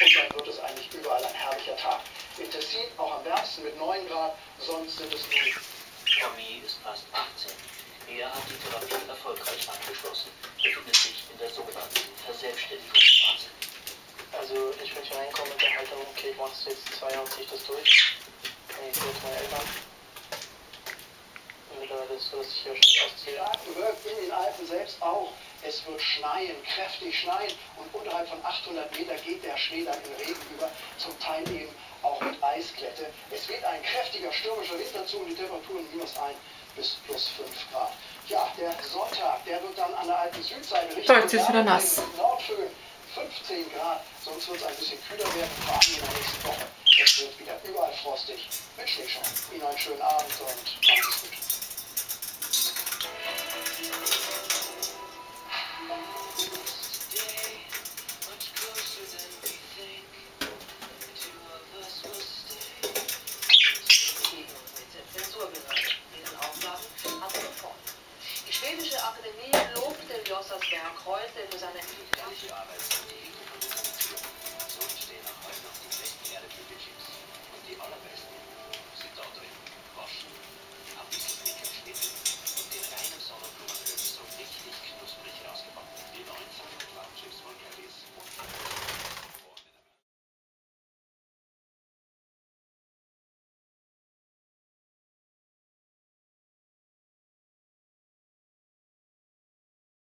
und dann wird es eigentlich überall ein herrlicher Tag. Im Tessin auch am wärmsten mit 9 Grad, sonst sind es nur Tommy ist fast 18. Er hat die Therapie erfolgreich abgeschlossen, befindet sich in der sogenannten Verselbstständigungsphase. Also ich bin hier reinkommen mit der Haltung, okay, ich mache das jetzt zwei Jahre und ziehe ich das durch. Gehe ich zu meinen Eltern. Und mittlerweile ist es so, dass ich hier schon ausziehe. Ja, in den Alpen selbst auch. Es wird schneien, kräftig schneien und unterhalb von 800 Meter geht der Schnee dann in Regen über, zum Teil eben auch mit Eisklette. Es weht ein kräftiger stürmischer Wind dazu und die Temperaturen minus 1 bis plus 5 Grad. Ja, der Sonntag, der wird dann an der alten Südseite jetzt ist wieder nass. Nordföhn 15 Grad, sonst wird es ein bisschen kühler werden, vor allem in der nächsten Woche. Es wird wieder überall frostig mit Schneeschauer. Ihnen einen schönen Abend und machen Sie Akademie lobte Jossas Werk heute für seine